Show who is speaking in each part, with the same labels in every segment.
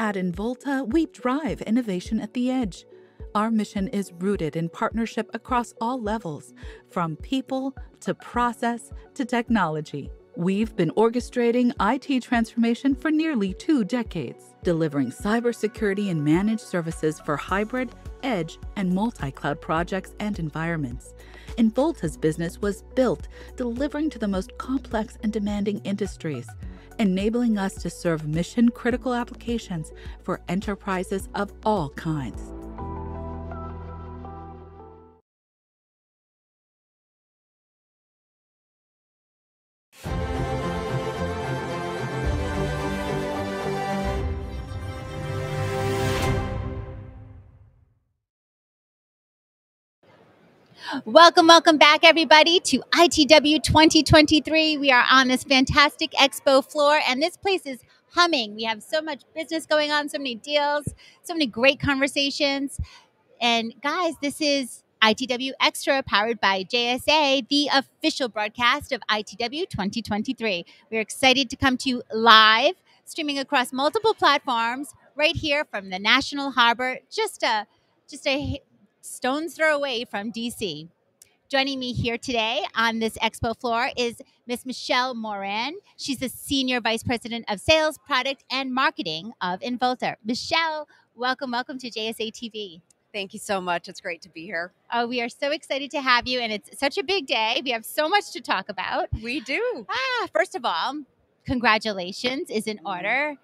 Speaker 1: At Involta, we drive innovation at the edge. Our mission is rooted in partnership across all levels, from people to process to technology. We've been orchestrating IT transformation for nearly two decades, delivering cybersecurity and managed services for hybrid, edge, and multi cloud projects and environments. Involta's business was built delivering to the most complex and demanding industries, enabling us to serve mission critical applications for enterprises of all kinds.
Speaker 2: Welcome, welcome back, everybody, to ITW 2023. We are on this fantastic expo floor, and this place is humming. We have so much business going on, so many deals, so many great conversations. And guys, this is ITW Xtra powered by JSA, the official broadcast of ITW 2023. We're excited to come to you live, streaming across multiple platforms right here from the National Harbor, just a just a stone's throw away from DC. Joining me here today on this expo floor is Miss Michelle Moran. She's the Senior Vice President of Sales, Product, and Marketing of Involta. Michelle, welcome, welcome to JSA TV.
Speaker 3: Thank you so much. It's great to be here.
Speaker 2: Oh, we are so excited to have you, and it's such a big day. We have so much to talk about.
Speaker 3: We do.
Speaker 2: Ah, first of all, congratulations is in order.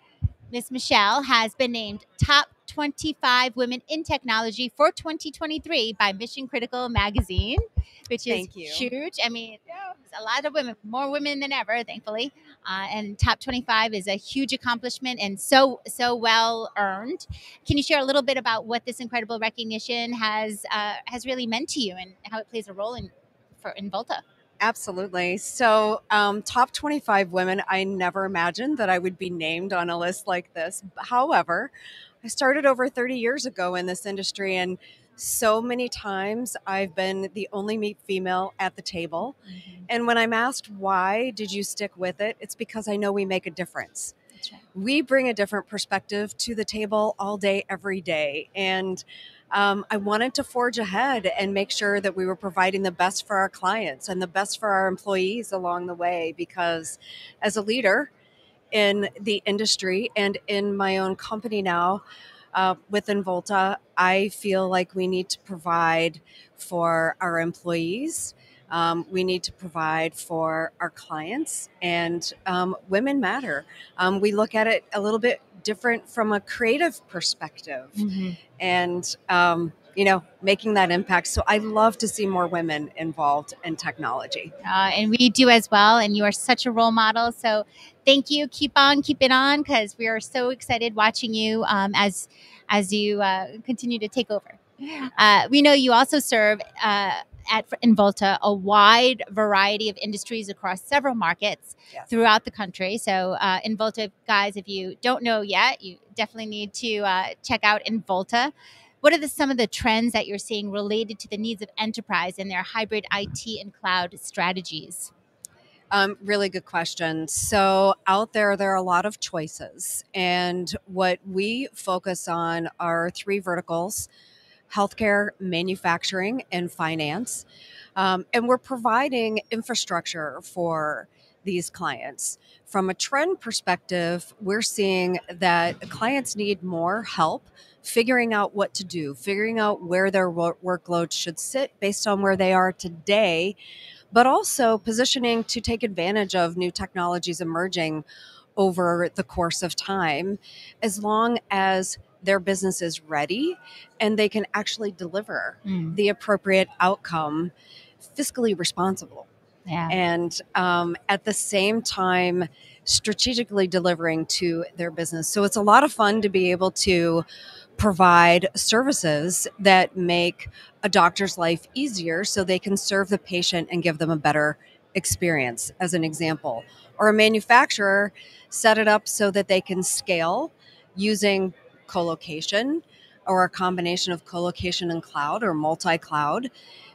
Speaker 2: Miss Michelle has been named top 25 women in technology for 2023 by Mission Critical Magazine, which is huge. I mean, a lot of women, more women than ever, thankfully. Uh, and top 25 is a huge accomplishment and so so well earned. Can you share a little bit about what this incredible recognition has uh, has really meant to you and how it plays a role in for Involta?
Speaker 3: Absolutely. So, um, top 25 women, I never imagined that I would be named on a list like this. However, I started over 30 years ago in this industry, and so many times I've been the only female at the table. Mm-hmm. And when I'm asked why did you stick with it, it's because I know we make a difference. Right. We bring a different perspective to the table all day, every day. And um, I wanted to forge ahead and make sure that we were providing the best for our clients and the best for our employees along the way. Because as a leader, in the industry and in my own company now uh, with Involta, I feel like we need to provide for our employees. Um, we need to provide for our clients, and um, women matter. Um, we look at it a little bit different from a creative perspective, mm-hmm. and um, you know, making that impact. So I love to see more women involved in technology.
Speaker 2: Uh, and we do as well. And you are such a role model. So thank you. Keep on, keep it on, because we are so excited watching you um, as as you uh, continue to take over. Uh, we know you also serve uh, at Involta a wide variety of industries across several markets yes. throughout the country. So, uh, Involta, guys, if you don't know yet, you definitely need to uh, check out Involta. What are the, some of the trends that you're seeing related to the needs of enterprise and their hybrid IT and cloud strategies?
Speaker 3: Um, really good question. So, out there, there are a lot of choices. And what we focus on are three verticals healthcare, manufacturing, and finance. Um, and we're providing infrastructure for these clients. From a trend perspective, we're seeing that clients need more help figuring out what to do, figuring out where their workload should sit based on where they are today, but also positioning to take advantage of new technologies emerging over the course of time, as long as their business is ready and they can actually deliver mm. the appropriate outcome fiscally responsible. Yeah. And um, at the same time, strategically delivering to their business. So it's a lot of fun to be able to provide services that make a doctor's life easier so they can serve the patient and give them a better experience, as an example. Or a manufacturer set it up so that they can scale using colocation or a combination of colocation and cloud or multi cloud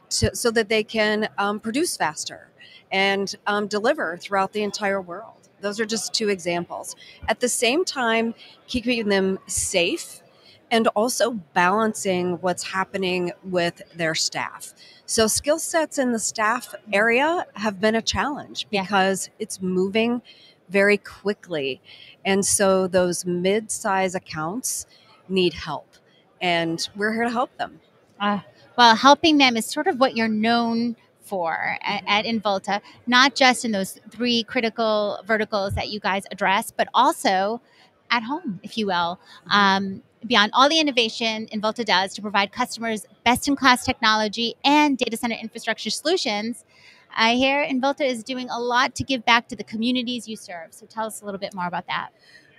Speaker 3: so that they can um, produce faster and um, deliver throughout the entire world. Those are just two examples. At the same time, keeping them safe and also balancing what's happening with their staff. So, skill sets in the staff area have been a challenge because yeah. it's moving very quickly. And so, those mid size accounts need help, and we're here to help them.
Speaker 2: Uh, well, helping them is sort of what you're known for at, at Involta, not just in those three critical verticals that you guys address, but also at home, if you will. Mm-hmm. Um, beyond all the innovation Involta does to provide customers best in class technology and data center infrastructure solutions, I hear Involta is doing a lot to give back to the communities you serve. So tell us a little bit more about that.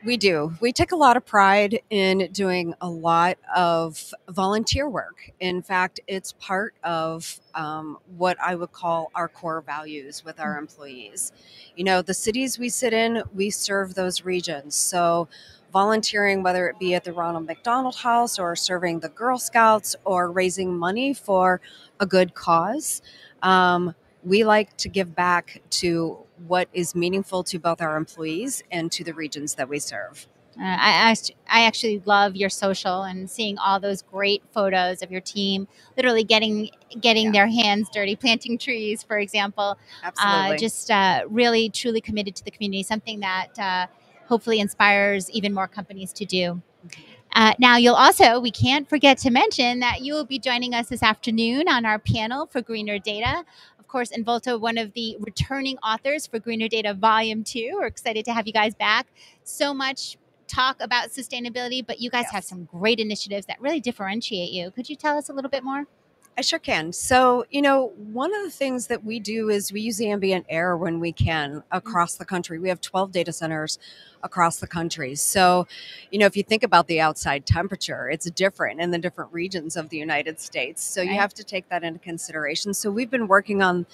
Speaker 3: We do. We take a lot of pride in doing a lot of volunteer work. In fact, it's part of um, what I would call our core values with our employees. You know, the cities we sit in, we serve those regions. So, volunteering, whether it be at the Ronald McDonald House or serving the Girl Scouts or raising money for a good cause, um, we like to give back to what is meaningful to both our employees and to the regions that we serve.
Speaker 2: Uh, I, I actually love your social and seeing all those great photos of your team literally getting getting yeah. their hands dirty planting trees for example
Speaker 3: uh, Absolutely.
Speaker 2: Uh, just uh, really truly committed to the community something that uh, hopefully inspires even more companies to do mm-hmm. uh, now, you'll also, we can't forget to mention that you will be joining us this afternoon on our panel for Greener Data course, Involta, one of the returning authors for Greener Data Volume 2. We're excited to have you guys back. So much talk about sustainability, but you guys yes. have some great initiatives that really differentiate you. Could you tell us a little bit more?
Speaker 3: I sure can. So, you know, one of the things that we do is we use ambient air when we can across the country. We have 12 data centers across the country. So, you know, if you think about the outside temperature, it's different in the different regions of the United States. So, right. you have to take that into consideration. So, we've been working on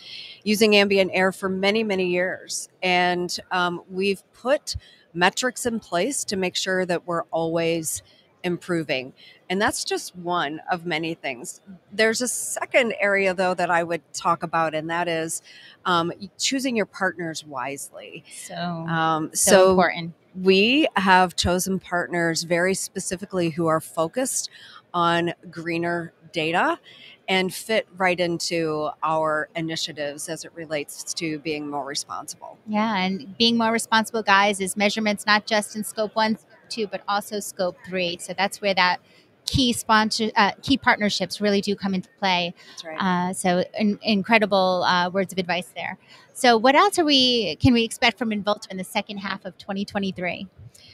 Speaker 3: using ambient air for many, many years. And um, we've put metrics in place to make sure that we're always improving. And that's just one of many things. There's a second area, though, that I would talk about, and that is um, choosing your partners wisely.
Speaker 2: So, um, so, so important.
Speaker 3: We have chosen partners very specifically who are focused on greener data and fit right into our initiatives as it relates to being more responsible.
Speaker 2: Yeah, and being more responsible, guys, is measurements not just in scope one, two, but also scope three. So that's where that key sponsor, uh, key partnerships really do come into play.
Speaker 3: That's right.
Speaker 2: Uh, so in, incredible uh, words of advice there. So what else are we can we expect from Involta in the second half of 2023?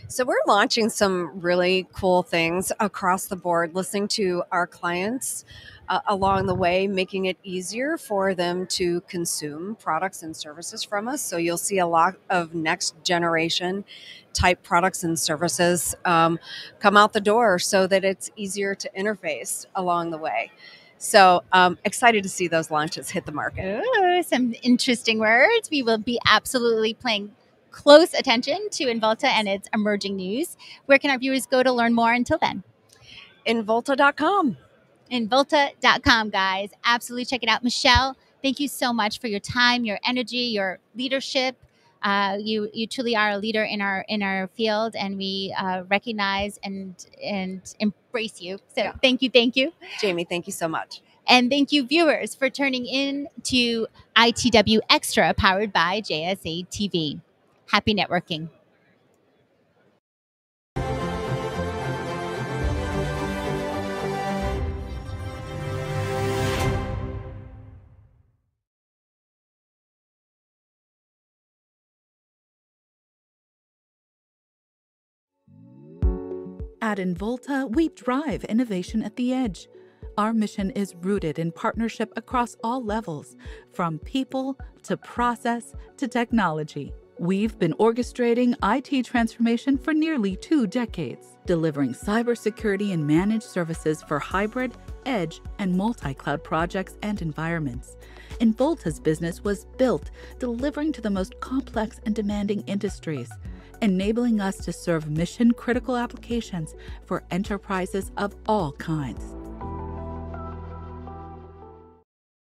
Speaker 3: So we're launching some really cool things across the board, listening to our clients uh, along the way, making it easier for them to consume products and services from us. So you'll see a lot of next generation type products and services um, come out the door so that it's easier to interface along the way. So um, excited to see those launches hit the market.
Speaker 2: Ooh, some interesting words. We will be absolutely playing close attention to Involta and its emerging news. Where can our viewers go to learn more until then?
Speaker 3: Involta.com.
Speaker 2: Involta.com, guys. Absolutely check it out. Michelle, thank you so much for your time, your energy, your leadership. Uh, you you truly are a leader in our in our field, and we uh, recognize and and embrace you. So yeah. thank you, thank you,
Speaker 3: Jamie. Thank you so much.
Speaker 2: And thank you, viewers, for turning in to ITW Xtra, powered by JSA TV. Happy networking.
Speaker 1: At Involta, we drive innovation at the edge. Our mission is rooted in partnership across all levels, from people to process to technology. We've been orchestrating IT transformation for nearly two decades, delivering cybersecurity and managed services for hybrid, edge, and multi cloud projects and environments. Involta's business was built delivering to the most complex and demanding industries, enabling us to serve mission critical applications for enterprises of all kinds.